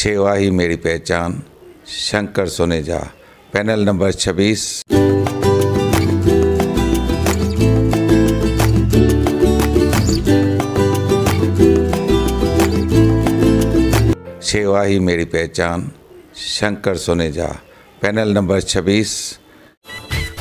सेवा ही मेरी पहचान। Shankar Soneja panel number 26 सेवा ही मेरी पहचान। शंकर सोनेजा पैनल नंबर 26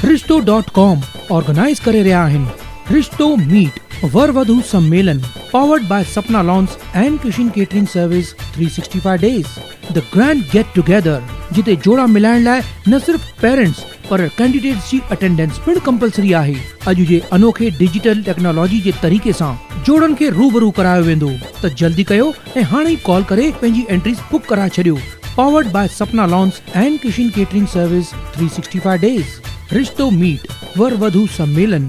रिश्तो डॉट कॉम ऑर्गेनाइज करे रहिया आहिनि रिश्तो मीट वर वधू सम्मेलन powered by Sapna lawns and Kishan catering service 365 days the grand get together जिते जोड़ा मिलाइण लाइ न सिर्फ़ पेरेंट्स पर कैंडिडेट्स जी अटेंडेंस पिण कंपलसरी आहे. अॼु जे अनोखे डिजिटल टेक्नोलॉजी जे तरीक़े सां जोड़नि खे रूबरू करायो वेंदो त जल्दी कयो ऐं हाणे ई कॉल करे पंहिंजी एंट्रीज बुक कराए छॾियो. Powered by Sapna lawns and Kishan catering service 365 days रिश्तो मीट वर वधू सम्मेलन.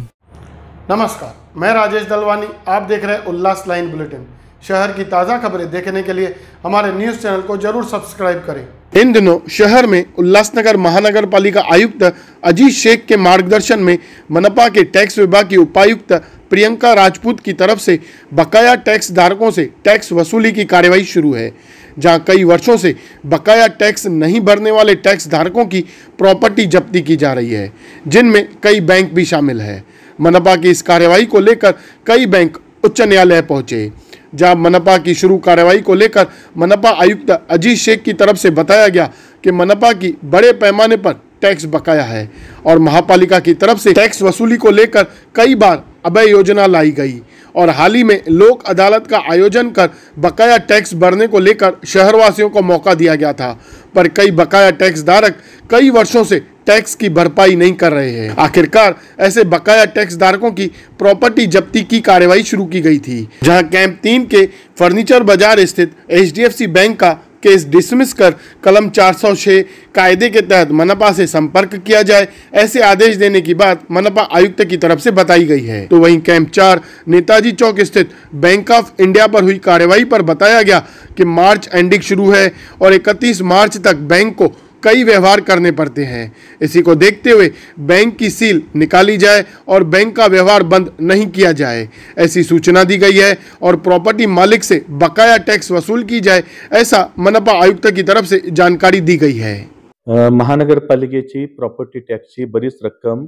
नमस्कार मैं राजेश दलवानी आप देख रहे हैं उल्लास लाइन बुलेटिन। शहर की ताज़ा खबरें देखने के लिए हमारे न्यूज़ चैनल को ज़रूर सब्सक्राइब करें। इन दिनों शहर में उल्लासनगर महानगर पालिका आयुक्त अजीत शेख के मार्गदर्शन में मनपा के टैक्स विभाग की उपायुक्त प्रियंका राजपूत की तरफ़ से बकाया टैक्स धारकों से टैक्स वसूली की कार्यवाही शुरू है, जहाँ कई वर्षों से बकाया टैक्स नहीं भरने वाले टैक्स धारकों की प्रॉपर्टी जब्ती की जा रही है, जिनमें कई बैंक भी शामिल है। मनपा की इस कार्यवाही को लेकर कई बैंक उच्च न्यायालय पहुँचे। जहाँ मनपा की शुरू कार्रवाई को लेकर मनपा आयुक्त अजीत शेख की तरफ़ से बताया गया कि मनपा की बड़े पैमाने पर टैक्स बकाया है और महापालिका की तरफ़ से टैक्स वसूली को लेकर कई बार अभय योजना लाई गई। और हाल ही में लोक अदालत का आयोजन कर बकाया टैक्स भरने को लेकर शहरवासियों को मौका दिया गया था। पर कई बकाया टैक्स धारक कई वर्षों से टैक्स की भरपाई नहीं कर रहे हैं। आखिरकार ऐसे बकाया टैक्स धारकों की प्रॉपर्टी जब्ती की कार्यवाही शुरू की गई थी। जहाँ कैंप तीन के फर्नीचर बाज़ार स्थित एचडीएफसी बैंक का केस डिसमिस कर कलम 406 कायदे के तहत मनपा से संपर्क किया जाए, ऐसे आदेश देने की बात मनपा आयुक्त की तरफ़ से बताई गई है। तो वहीं कैंप चार नेताजी चौक स्थित बैंक ऑफ़ इंडिया पर हुई कार्यवाही पर बताया गया कि मार्च एंडिंग शुरू है और 31 मार्च तक बैंक को कई व्यवहार करने पड़ते हैं। इसी को देखते हुए बैंक की सील निकाली जाए और बैंक का व्यवहार बंद नहीं किया जाए ऐसी सूचना दी गई है और प्रॉपर्टी मालिक से बकाया टैक्स वसूल की जाए ऐसा मनपा आयुक्त की तरफ़ से जानकारी दी गई है। अ, महानगरपालिकेची प्रॉपर्टी टॅक्सची बरीच रक्कम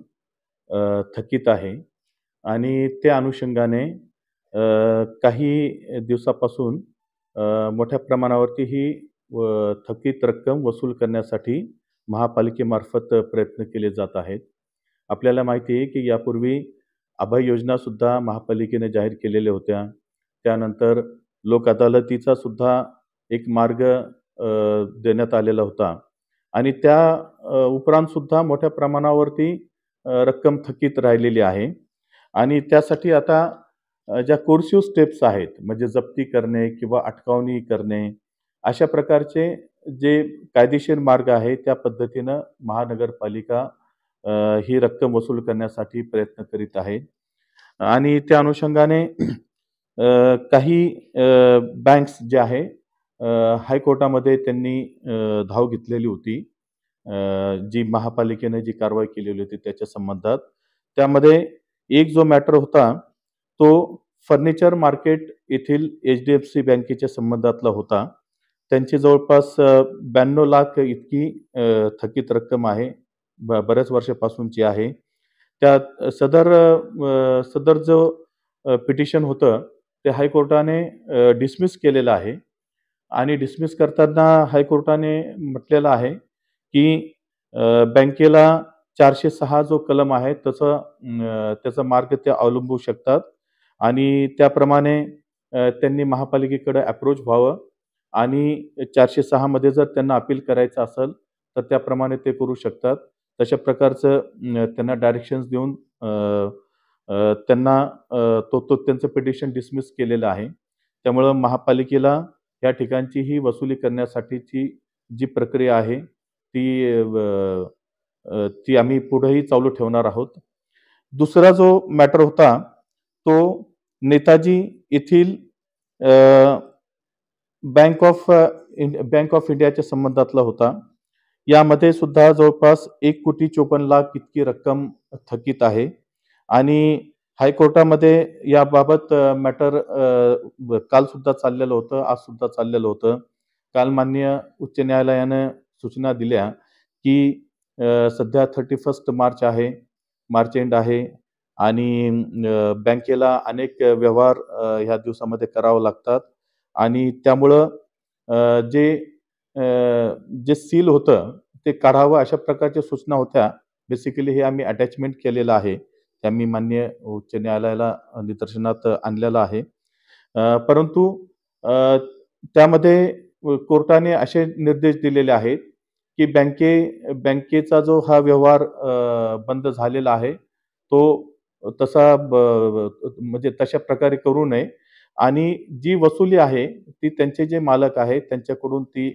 थकीत आहे आणि त्या अनुषंगाने काही मोठ्या प्रमाणावरती ही व थकीत रक्कम वसूल करण्यासाठी महापालिकेमार्फत प्रयत्न केले जात आहेत. आपल्याला माहिती आहे की यापूर्वी अभय योजनासुद्धा महापालिकेने जाहीर केलेल्या होत्या. त्यानंतर लोक अदालतीचा सुद्धा एक मार्ग देण्यात आलेला होता. आणि त्या उपरांतसुद्धा मोठ्या प्रमाणावरती रक्कम थकीत राहिलेली आहे. आणि त्यासाठी आता ज्या कोर्सिव्ह स्टेप्स आहेत म्हणजे जप्ती करणे किंवा अटकावणी करणे अशा प्रकारचे जे कायदेशीर मार्ग आहे त्या पद्धतीनं महानगरपालिका ही रक्कम वसूल करण्यासाठी प्रयत्न करीत आहे. आणि त्या अनुषंगाने काही बँक्स जे आहे हायकोर्टामध्ये त्यांनी धाव घेतलेली होती. जी महापालिकेने जी कारवाई केलेली होती त्याच्या संबंधात. त्यामध्ये एक जो मॅटर होता तो फर्निचर मार्केट येथील एच डी एफ सी बँकेच्या संबंधातला होता. त्यांची जवळपास ब्याण्णव लाख इतकी थकीत रक्कम आहे. ब बऱ्याच वर्षापासूनची आहे. त्या सदर सदर जो पिटिशन होतं ते हायकोर्टाने डिसमिस केलेलं आहे. आणि डिसमिस करताना हायकोर्टाने म्हटलेलं आहे की बँकेला चारशे सहा जो कलम आहे तसं त्याचा मार्ग ते अवलंबू शकतात. आणि त्याप्रमाणे त्यांनी महापालिकेकडे अप्रोच व्हावं. आणि चारशे सहामध्ये जर त्यांना अपील करायचं असेल तर त्याप्रमाणे ते करू शकतात. तशा प्रकारचं त्यांना डायरेक्शन्स देऊन त्यांना तो तो त्यांचं पिटिशन डिसमिस केलेलं आहे. त्यामुळं महापालिकेला या ठिकाणची ही वसुली करण्यासाठीची जी प्रक्रिया आहे ती ती आम्ही पुढेही चालू ठेवणार आहोत. दुसरा जो मॅटर होता तो नेताजी येथील बँक ऑफ बँक ऑफ इंडियाच्या संबंधातला होता. यामध्ये सुद्धा जवळपास एक कोटी चोपन्न लाख इतकी रक्कम थकीत आहे. आणि हायकोर्टामध्ये याबाबत मॅटर काल सुद्धा चाललेलं होतं आज सुद्धा चाललेलं होतं. काल मान्य उच्च न्यायालयानं सूचना दिल्या की सध्या थर्टी फर्स्ट मार्च आहे मार्च एंड आहे. आणि बँकेला अनेक व्यवहार ह्या दिवसामध्ये करावं लागतात. आणि त्यामुळं जे जे सील होतं ते काढावं अशा प्रकारच्या सूचना होत्या. बेसिकली हे आम्ही अटॅचमेंट केलेलं आहे. ते आम्ही मान्य उच्च न्यायालयाला निदर्शनात आणलेलं आहे. परंतु त्यामध्ये कोर्टाने असे निर्देश दिलेले आहेत की बँके बँकेचा जो हा व्यवहार बंद झालेला आहे तो तसा ब- म्हणजे तशा प्रकारे करू नये. आणि जी वसुली आहे ती त्यांचे जे मालक आहेत त्यांच्याकडून ती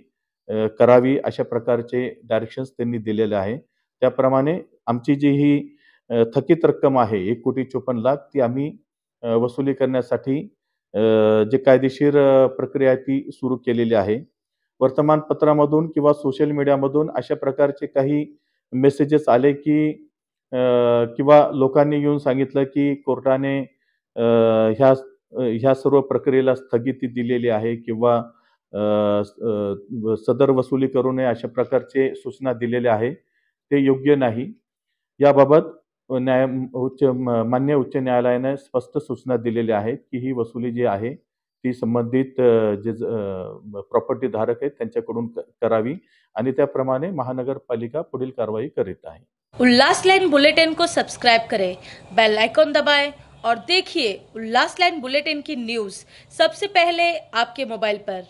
करावी अशा प्रकारचे डायरेक्शन्स त्यांनी दिलेले आहे. त्याप्रमाणे आमची जी ही थकीत रक्कम आहे एक कोटी चोपन्न लाख ती आम्ही वसुली करण्यासाठी जे कायदेशीर प्रक्रिया ती सुरू केलेली आहे. वर्तमानपत्रामधून किंवा सोशल मीडियामधून अशा प्रकारचे काही मेसेजेस आले की किंवा लोकांनी येऊन सांगितलं की कोर्टाने ह्या ह्या सर्व प्रक्रियेला स्थगिती दिलेली आहे किंवा सदर वसुली करू नये अशा प्रकारचे सूचना दिलेल्या आहे. ते योग्य नाही. याबाबत न्याय उच्च मान्य उच्च न्यायालयाने स्पष्ट सूचना दिलेल्या आहेत की ही वसुली जी आहे ती संबंधित जे प्रॉपर्टी धारक आहेत त्यांच्याकडून करावी आणि त्याप्रमाणे महानगरपालिका पुढील कारवाई करीत आहे. उल्लास लाइन बुलेटिन को सब्सक्राइब करें. बेल आइकॉन दबाएं. और देखिए उल्लास लाइन बुलेटिन की न्यूज़ सबसे पहले आपके मोबाइल पर।